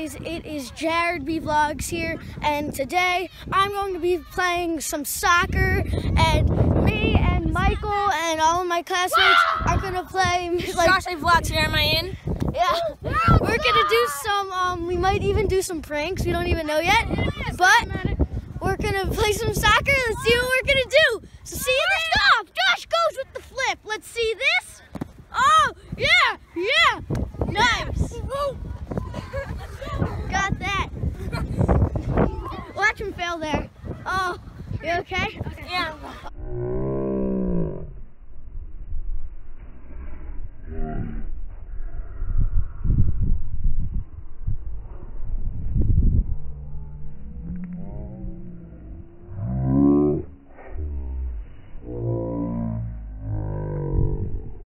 guys, it is Jared B Vlogs here, and today I'm going to be playing some soccer, and me and Michael and all of my classmates are gonna play. Like, Josh A Vlogs here, am I in? yeah, we're gonna do some. Um, we might even do some pranks. We don't even know yet, but we're gonna play some soccer. Let's see what we're gonna do. So see you in the stop. Josh goes with the flip. Let's see this. Oh yeah, yeah, nice. Got that. Watch him fail there. Oh, you okay? Yeah.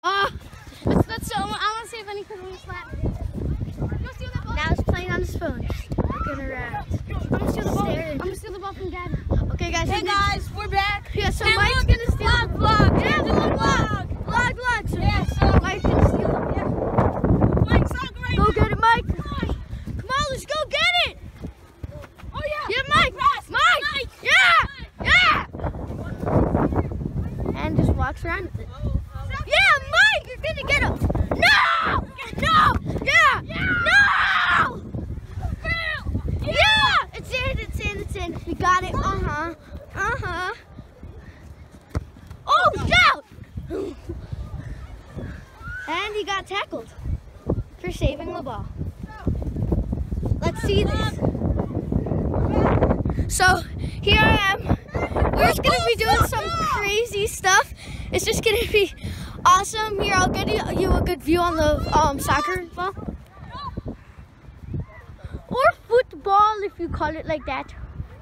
Oh, That's, that's so, I want to see if anything will slap. now he's playing on his phone. Just looking around. I'm gonna steal the ball. Staring. I'm gonna steal the ball from Gavin. Okay, guys. Hey so guys, we're back. Yeah, so And Mike's look, gonna steal. vlog, vlog. Yeah, We're doing vlog, Vlog, vlog. So Yeah, so Mike's gonna steal it. Mike, soccer right Go now. get it, Mike. Come on, let's go get it. Oh yeah. Yeah, Mike. Press. Mike. Yeah. Yeah. And just walks around with it. Yeah, Mike, you're gonna get him. No. No. Yeah. No. Yeah. It's in. It's in. It's in. We got it. Uh huh. Uh huh. Oh, shout! And he got tackled for saving the ball. Let's see this. So here I am. We're just gonna be doing some crazy stuff. It's just gonna be awesome. Here, I'll get you, a good view on the um, soccer ball. Or football, if you call it like that.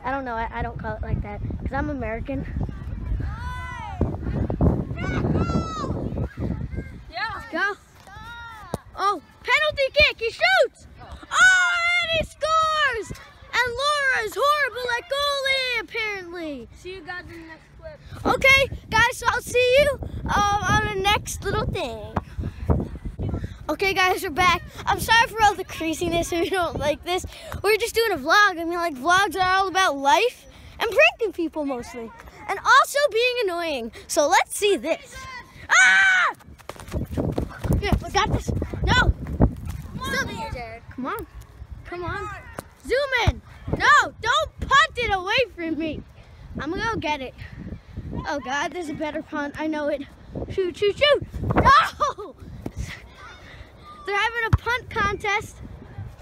I don't know. I, I don't call it like that because I'm American. Yeah. Let's go. Oh, penalty kick. He shoots. Oh, and he scores. And Laura's horrible at goalie, apparently. See you guys in the next clip. Okay, guys, so I'll see you um, on the next little thing. Okay, guys, we're back. I'm sorry for all the craziness if you don't like this. We're just doing a vlog. I mean, like, vlogs are all about life and pranking people mostly. And also being annoying. So let's see this. Ah! Yeah, we got this. No! Still here, Jared. Come on. Come on. Zoom in. No, don't punt it away from me. I'm gonna go get it. Oh God, there's a better punt. I know it. Shoot, shoot, shoot! No! They're having a punt contest.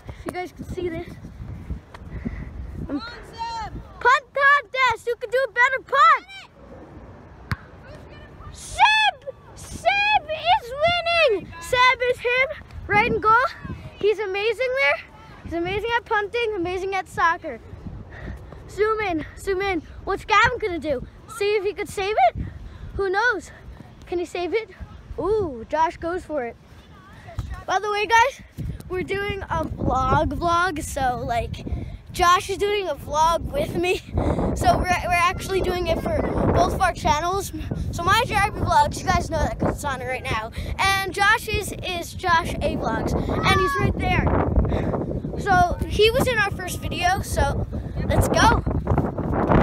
If you guys can see this. Um, punt contest! Who can do a better punt? Seb! Seb is winning! Seb is him, right in goal. He's amazing there. He's amazing at punting, amazing at soccer. Zoom in, zoom in. What's Gavin gonna do? See if he could save it? Who knows? Can he save it? Ooh, Josh goes for it. By the way, guys, we're doing a vlog vlog, so like Josh is doing a vlog with me. So we're, we're actually doing it for both of our channels. So my Jared B Vlogs, you guys know that because it's on it right now. And Josh's is Josh A Vlogs, and he's right there. So he was in our first video, so let's go.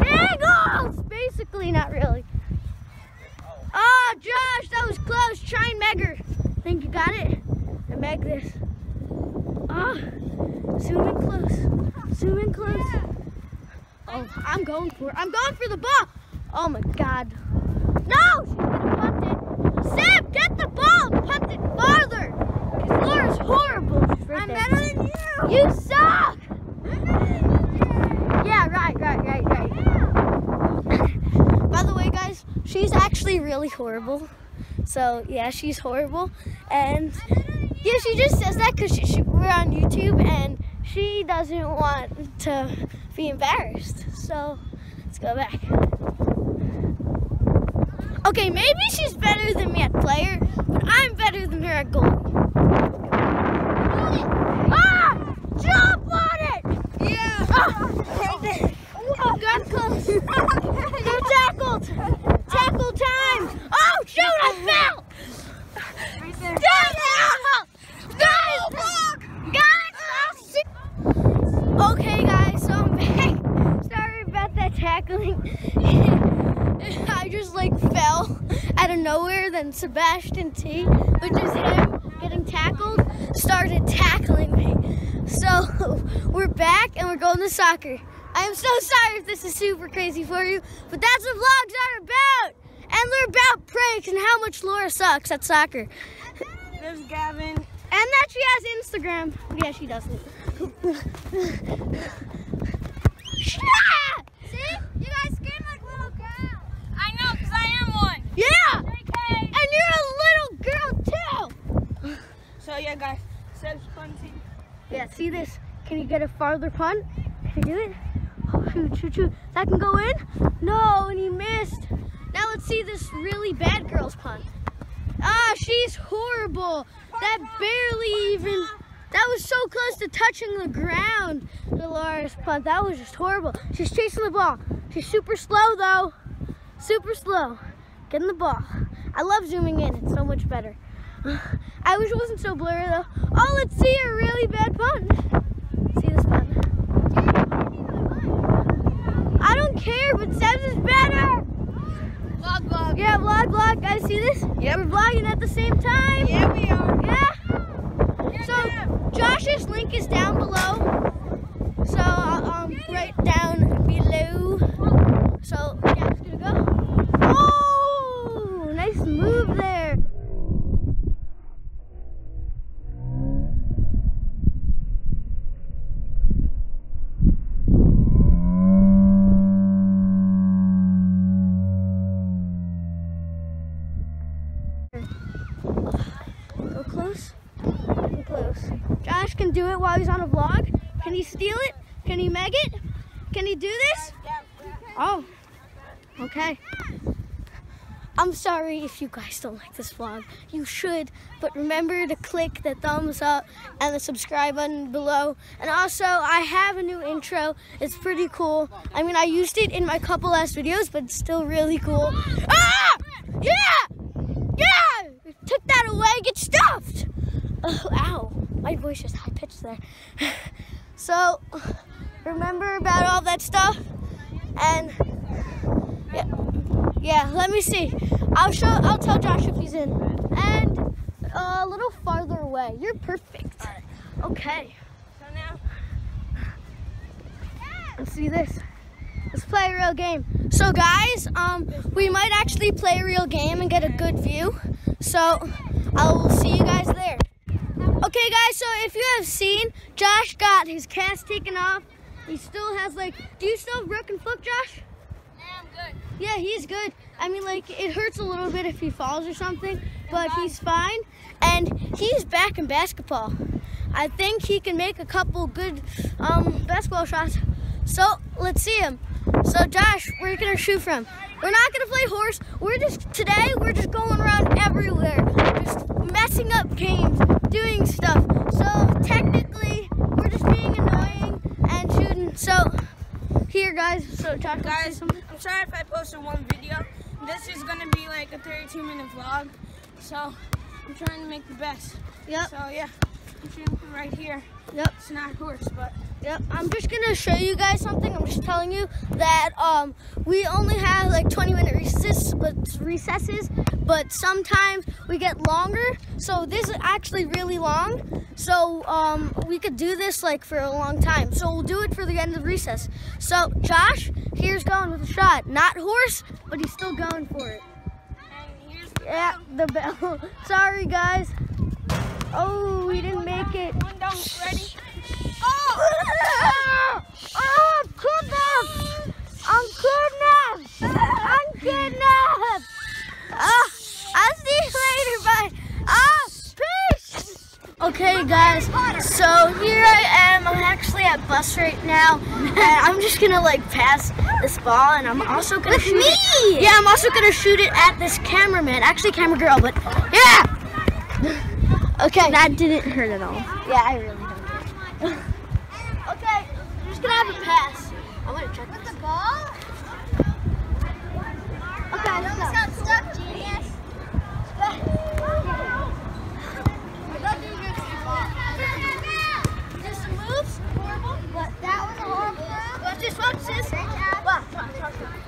Eagles! Basically, not really. Oh, Josh, that was close. Try and Megger. Think you got it? I meg this. Oh, zoom in close. Zoom in close. Oh, I'm going for it. I'm going for the ball. Oh my God. No, she's gonna it. Sam, get the ball. and Punt it farther. Because Laura's horrible. She's right I'm there. better than you. You suck. Yeah, right, right, right, right. By the way, guys, she's actually really horrible. So yeah, she's horrible, and yeah, she just says that because we're on YouTube and she doesn't want to be embarrassed. So let's go back. Okay, maybe she's better than me at player, but I'm better than her at goal. Ah! Jump on it! Yeah. Ah! Oh, got close. They're tackled times. Oh, shoot, I fell. Right there. Guys, oh, okay, guys, so I'm back. Sorry about that tackling. I just like fell out of nowhere. Then Sebastian T, which is him getting tackled, started tackling me. So we're back and we're going to soccer. I am so sorry if this is super crazy for you, but that's what vlogs are about. And they're about pranks and how much Laura sucks at soccer. There's Gavin. And that she has Instagram. Yeah, she doesn't. See? You guys scream like little girls. I know, because I am one. Yeah! JK. And you're a little girl too. So, yeah, guys. Seb's punting. Yeah, see this? Can you get a farther punt? Can you do it? Oh, shoot, shoot, shoot. That can go in? No, and he missed. Let's see this really bad girl's punt. Ah, she's horrible. That barely even, that was so close to touching the ground, Dolores punt. That was just horrible. She's chasing the ball. She's super slow though. Super slow. Getting the ball. I love zooming in. It's so much better. I wish it wasn't so blurry though. Oh, let's see a really bad punt. See this punt. I don't care, but Seb's is better. Vlog, vlog. Yeah, vlog, vlog. Guys, see this? Yep. We're vlogging at the same time. Yeah, we are. Yeah. So Josh's link is down below. So It? Can he meg it? Can he do this? Oh, okay. I'm sorry if you guys don't like this vlog. You should, but remember to click the thumbs up and the subscribe button below. And also, I have a new intro. It's pretty cool. I mean, I used it in my couple last videos, but it's still really cool. Ah! Yeah! Yeah! Took that away, get stuffed! Oh, ow. My voice is high pitched there. so, remember about all that stuff? And, yeah. Yeah, let me see. I'll show. I'll tell Josh if he's in. And uh, a little farther away. You're perfect. Okay. So now, Let's see this. Let's play a real game. So guys, um, we might actually play a real game and get a good view. So I will see you guys there. Okay, guys. So if you have seen, Josh got his cast taken off. He still has like. Do you still have broken foot, Josh? yeah, I'm good. Yeah, he's good. I mean, like, it hurts a little bit if he falls or something, but he's fine. And he's back in basketball. I think he can make a couple good um, basketball shots. So, let's see him. So, Josh, where are you going to shoot from? We're not going to play horse. We're just, today, we're just going around everywhere, just messing up games, doing stuff. So, technically, we're just being annoying and shooting. So, here, guys. So, Josh, Guys. I'm sorry if I posted one video. This is going to be like a 32 minute vlog. So, I'm trying to make the best. Yep. So, yeah, I'm shooting right here. Yep. It's not horse, but Yep, I'm just gonna show you guys something. I'm just telling you that um, we only have like 20 minute recess, but recesses, but sometimes we get longer. So this is actually really long. So um, we could do this like for a long time. So we'll do it for the end of recess. So Josh, here's going with a shot. Not horse, but he's still going for it. and here's the Yeah, the bell. Sorry guys. Oh, we didn't make it. down. Ready? Oh! Oh, goodness! I'm kidnapped! I'm kidnapped! Ah, I'll see you later, bye! Ah, peace! Okay, guys, so here I am. I'm actually at bus right now, and I'm just gonna like pass this ball, and I'm also gonna shoot it. Yeah, I'm also gonna shoot it at this cameraman, actually camera girl, but yeah. Okay. That didn't hurt at all. Yeah, I really don't. okay, I'm just gonna have a pass. I want to check with the ball. Okay, let's go. got stuck, genius. Just some moves, horrible, but that was a horrible move. Watch this, watch this. Watch, watch, watch.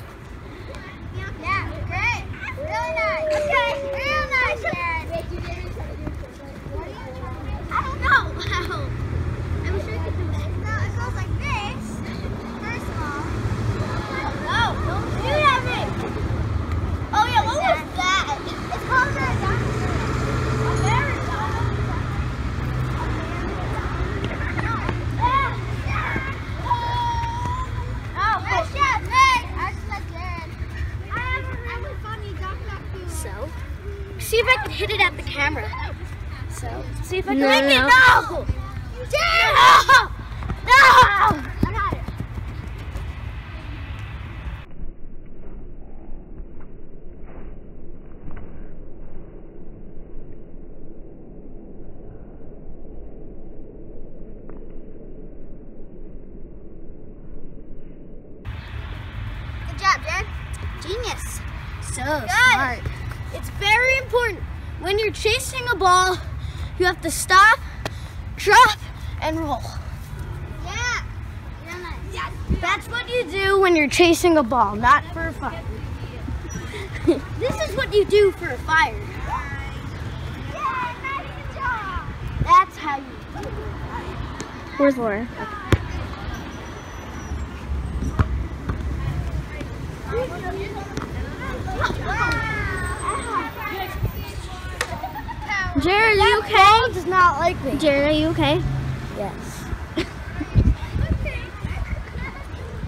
see if I can hit it at the camera. So, I No, make no, it. no. No! Damn! No! I got it. Good job, Jen. Genius. So Guys, It's very important. When you're chasing a ball, you have to stop, drop, and roll. Yeah. That's what you do when you're chasing a ball, not for a fire. this is what you do for a fire. That's how you do it. Where's Laura? Jared, are you okay? does not like me. Jared, are you okay? Yes.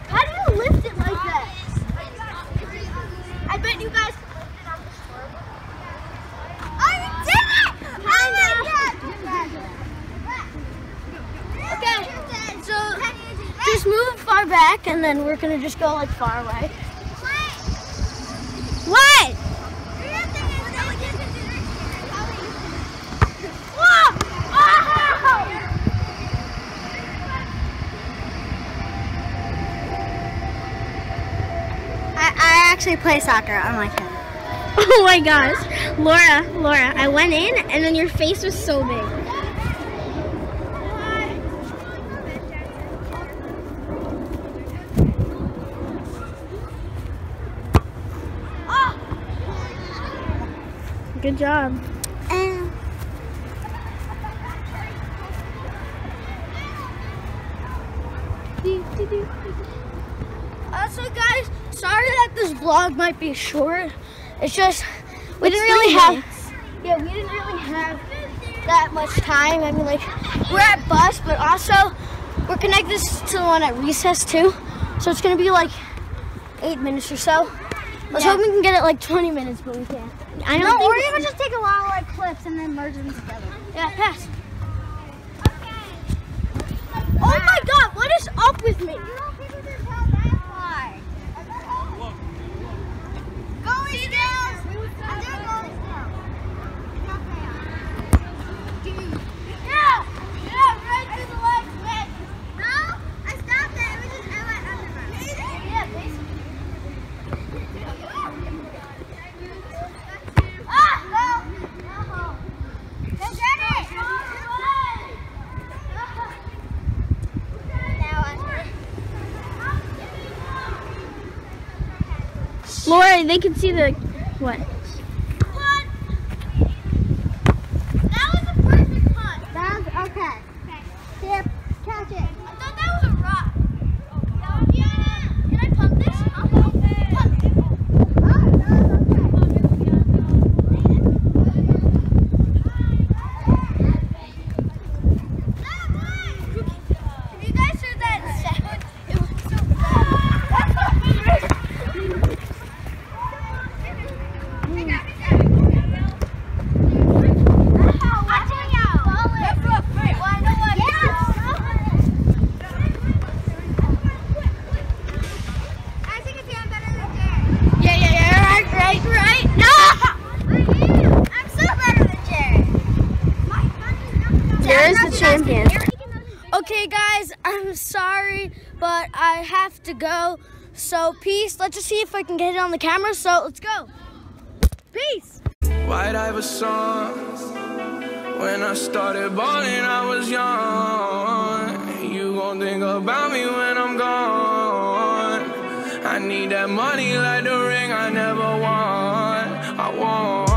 How do you lift it like that? I bet you guys. Oh, you did it! Oh my god! Okay, so just move far back, and then we're gonna just go like far away. What? Whoa! Oh! I, I actually play soccer, unlike him. Oh my gosh. Laura, Laura, I went in and then your face was so big. Good job. Uh, so guys, sorry that this vlog might be short. It's just we didn't really have. Yeah, we didn't really have that much time. I mean, like we're at bus, but also we're connected to the one at recess too. So it's gonna be like eight minutes or so. I was Yeah. hoping we can get it like 20 minutes, but we can't. I No, don't think we're gonna just take a lot of like clips and then merge them together. Yeah, pass. Oh my God! What is up with me? Yeah, yeah, right to the left, man. Yeah, basically. Ah, no, no. Go get Laura, they can see the what? What? That was a perfect punt. That's okay. Tip, catch it. I thought that was a rock. Can I punt this? I'll punt. Have you guys heard that sound? It was so Yeah, yeah, yeah, right, right, right. No! Jared's the champion. Okay, guys, I'm sorry, but I have to go. So, peace. Let's just see if I can get it on the camera. So, let's go. Peace. White Iverson. When I started balling, I was young. You gon' think about me when I'm gone. I need that money like the ring I never won. I want.